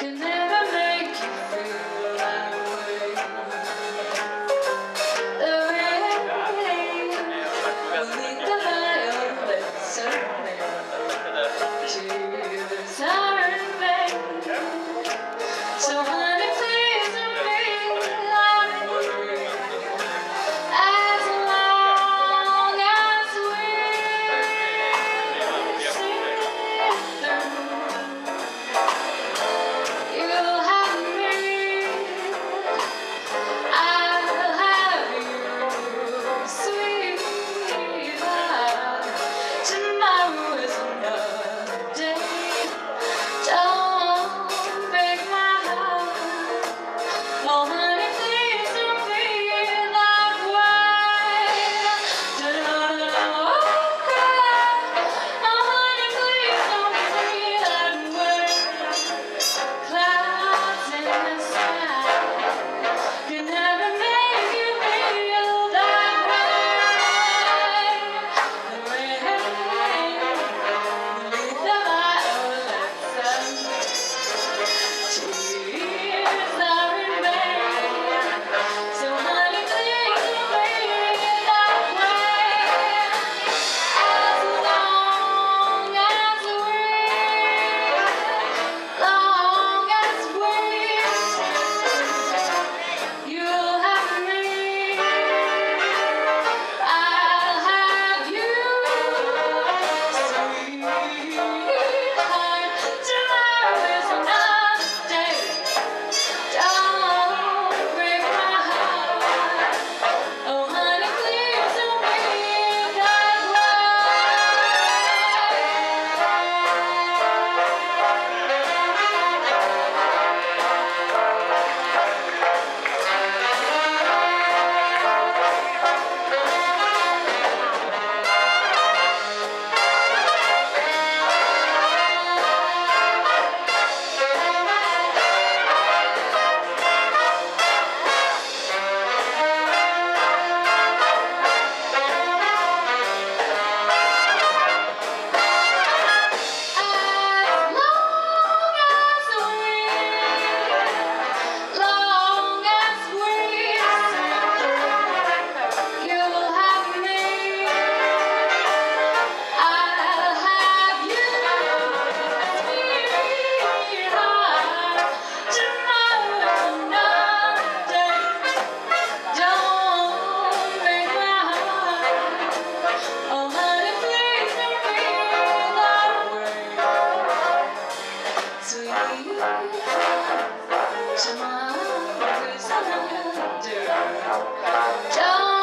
그 tomorrow is another day.